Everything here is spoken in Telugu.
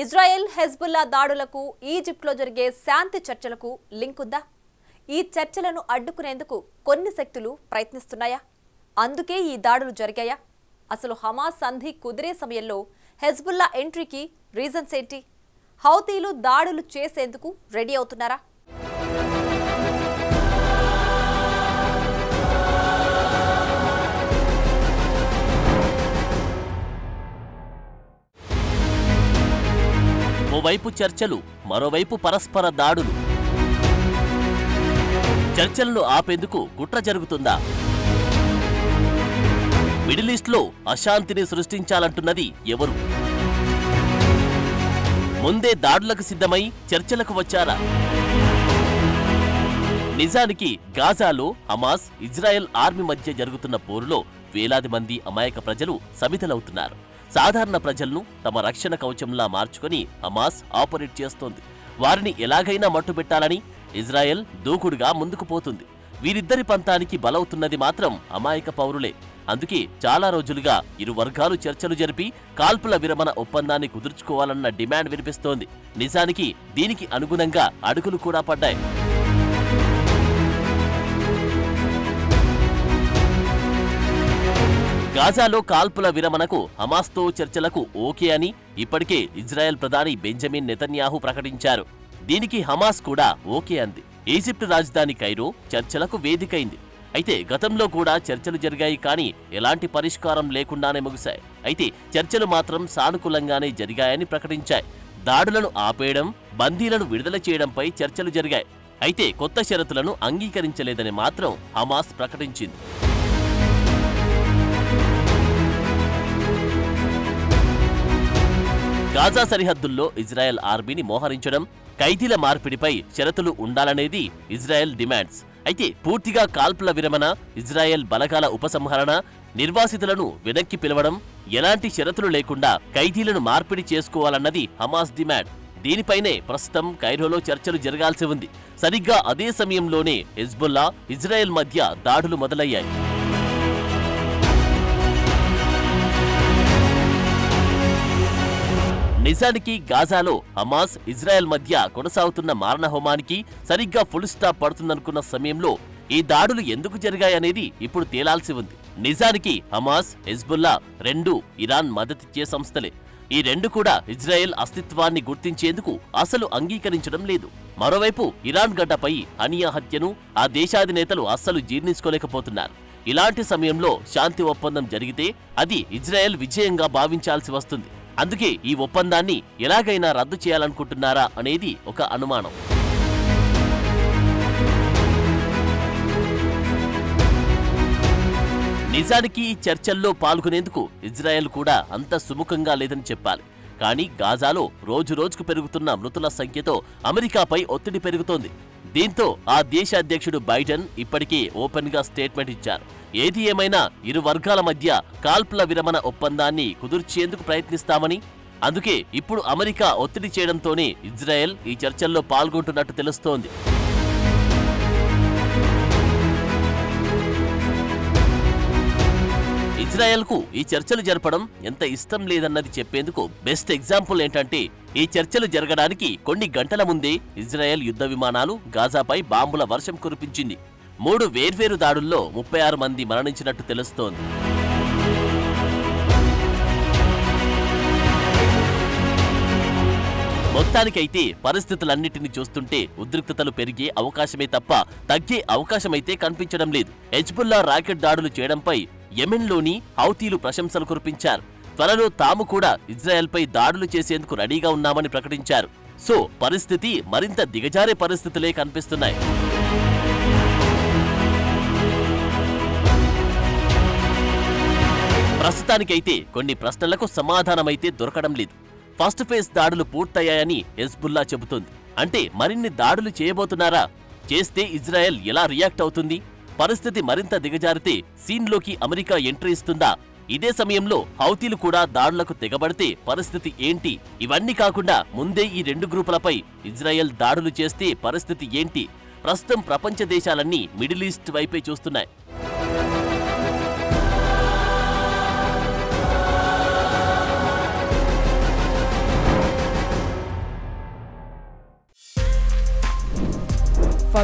ఇజ్రాయెల్ హెజ్బుల్లా దాడులకు ఈజిప్ట్లో జరిగే శాంతి చర్చలకు లింక్ ఉందా ఈ చర్చలను అడ్డుకునేందుకు కొన్ని శక్తులు ప్రయత్నిస్తున్నాయా? అందుకే ఈ దాడులు జరిగాయా? అసలు హమాస్ సంధి కుదిరే సమయంలో హెజ్బుల్లా ఎంట్రీకి రీజన్స్ ఏంటి? హౌతీలు దాడులు చేసేందుకు రెడీ అవుతున్నారా? ఓవైపు చర్చలు మరోవైపు పరస్పర దాడులు. చర్చలను ఆపేందుకు కుట్ర జరుగుతుందా? మిడిల్ ఈస్ట్లో అశాంతిని సృష్టించాలంటున్నది ఎవరు? ముందే దాడులకు సిద్ధమై చర్చలకు వచ్చారా? నిజానికి గాజాలో హమాస్ ఇజ్రాయెల్ ఆర్మీ మధ్య జరుగుతున్న పోరులో వేలాది మంది అమాయక ప్రజలు సమితలవుతున్నారు సాధారణ ప్రజలను తమ రక్షణ కవచంలా మార్చుకొని హమాస్ ఆపరేట్ చేస్తోంది. వారిని ఎలాగైనా మట్టుబెట్టాలని ఇజ్రాయెల్ దూకుడుగా ముందుకు పోతుంది. వీరిద్దరి పంతానికి బలవుతున్నది మాత్రం అమాయక పౌరులే. అందుకే చాలా రోజులుగా ఇరు వర్గాలు చర్చలు జరిపి కాల్పుల విరమణ ఒప్పందాన్ని కుదుర్చుకోవాలన్న డిమాండ్ వినిపిస్తోంది. నిజానికి దీనికి అనుగుణంగా అడుగులు కూడా పడ్డాయి. గాజాలో కాల్పుల విరమణకు హమాస్తో చర్చలకు ఓకే అని ఇప్పటికే ఇజ్రాయెల్ ప్రధాని బెంజమిన్ నెతన్యాహు ప్రకటించారు. దీనికి హమాస్ కూడా ఓకే అంది. ఈజిప్ట్ రాజధాని కైరో చర్చలకు వేదికైంది. అయితే గతంలో కూడా చర్చలు జరిగాయి కానీ ఎలాంటి పరిష్కారం లేకుండానే ముగిశాయి. అయితే చర్చలు మాత్రం సానుకూలంగానే జరిగాయని ప్రకటించాయి. దాడులను ఆపేయడం బందీలను విడుదల చేయడంపై చర్చలు జరిగాయి. అయితే కొత్త షరతులను అంగీకరించలేదని మాత్రం హమాస్ ప్రకటించింది. గాజా సరిహద్దుల్లో ఇజ్రాయెల్ ఆర్మీని మోహరించడం ఖైదీల మార్పిడిపై షరతులు ఉండాలనేది ఇజ్రాయెల్ డిమాండ్స్. అయితే పూర్తిగా కాల్పుల విరమణ ఇజ్రాయెల్ బలగాల ఉపసంహరణ నిర్వాసితులను వెనక్కి పిలవడం ఎలాంటి షరతులు లేకుండా ఖైదీలను మార్పిడి చేసుకోవాలన్నది హమాస్ డిమాండ్. దీనిపైనే ప్రస్తుతం కైరోలో చర్చలు జరగాల్సి ఉంది. సరిగ్గా అదే సమయంలోనే హెజ్బుల్లా ఇజ్రాయెల్ మధ్య దాడులు మొదలయ్యాయి. నిజానికి గాజాలో హమాస్ ఇజ్రాయెల్ మధ్య కొనసాగుతున్న మారణహోమానికి సరిగ్గా ఫుల్ స్టాప్ పడుతుందనుకున్న సమయంలో ఈ దాడులు ఎందుకు జరిగాయనేది ఇప్పుడు తేలాల్సి ఉంది. నిజానికి హమాస్ హెజ్బుల్లా రెండు ఇరాన్ మద్దతిచ్చే సంస్థలే. ఈ రెండు కూడా ఇజ్రాయెల్ అస్తిత్వాన్ని గుర్తించేందుకు అసలు అంగీకరించడం లేదు. మరోవైపు ఇరాన్ గడ్డపై హనియా హత్యను ఆ దేశాధినేతలు అస్సలు జీర్ణించుకోలేకపోతున్నారు. ఇలాంటి సమయంలో శాంతి ఒప్పందం జరిగితే అది ఇజ్రాయెల్ విజయంగా భావించాల్సి వస్తుంది. అందుకే ఈ ఒప్పందాన్ని ఎలాగైనా రద్దు చేయాలనుకుంటున్నారా అనేది ఒక అనుమానం. నిజానికి ఈ చర్చల్లో పాల్గొనేందుకు ఇజ్రాయెల్ కూడా అంత సుముఖంగా లేదని చెప్పాలి. కానీ గాజాలో రోజు రోజుకు పెరుగుతున్న మృతుల సంఖ్యతో అమెరికాపై ఒత్తిడి పెరుగుతోంది. దీంతో ఆ దేశ అధ్యక్షుడు బైడెన్ ఇప్పటికే ఓపెన్గా స్టేట్మెంట్ ఇచ్చారు. ఏది ఏమైనా ఇరు వర్గాల మధ్య కాల్పుల విరమణ ఒప్పందాన్ని కుదుర్చేందుకు ప్రయత్నిస్తామని. అందుకే ఇప్పుడు అమెరికా ఒత్తిడి చేయడంతోనే ఇజ్రాయెల్ ఈ చర్చల్లో పాల్గొంటున్నట్టు తెలుస్తోంది. ఇజ్రాయెల్కు ఈ చర్చలు జరపడం ఎంత ఇష్టం లేదన్నది చెప్పేందుకు బెస్ట్ ఎగ్జాంపుల్ ఏంటంటే ఈ చర్చలు జరగడానికి కొన్ని గంటల ముందే ఇజ్రాయెల్ యుద్ధ విమానాలు గాజాపై బాంబుల వర్షం కురిపించింది. మూడు వేర్వేరు దాడుల్లో ముప్పై ఆరు మంది మరణించినట్టు తెలుస్తోంది. మొత్తానికైతే పరిస్థితులన్నింటినీ చూస్తుంటే ఉద్రిక్తతలు పెరిగే అవకాశమే తప్ప తగ్గే అవకాశమైతే కనిపించడం లేదు. హెజ్బుల్లా రాకెట్ దాడులు చేయడంపై యెమెన్లోని హౌతీలు ప్రశంసలు కురిపించారు. త్వరలో తాము కూడా ఇజ్రాయెల్పై దాడులు చేసేందుకు రెడీగా ఉన్నామని ప్రకటించారు. సో పరిస్థితి మరింత దిగజారే పరిస్థితులే కనిపిస్తున్నాయి. ప్రస్తుతానికైతే కొన్ని ప్రశ్నలకు సమాధానమైతే దొరకడం లేదు. ఫస్ట్ ఫేజ్ దాడులు పూర్తయ్యాయని హెజ్బుల్లా చెబుతోంది. అంటే మరిన్ని దాడులు చేయబోతున్నారా? చేస్తే ఇజ్రాయెల్ ఎలా రియాక్ట్ అవుతుంది? పరిస్థితి మరింత దిగజారితే సీన్లోకి అమెరికా ఎంట్రీ ఇస్తుందా? ఇదే సమయంలో హౌతీలు కూడా దాడులకు తెగబడితే పరిస్థితి ఏంటి? ఇవన్నీ కాకుండా ముందే ఈ రెండు గ్రూపులపై ఇజ్రాయెల్ దాడులు చేస్తే పరిస్థితి ఏంటి? ప్రస్తుతం ప్రపంచ దేశాలన్నీ మిడిల్ ఈస్ట్ వైపే చూస్తున్నాయి.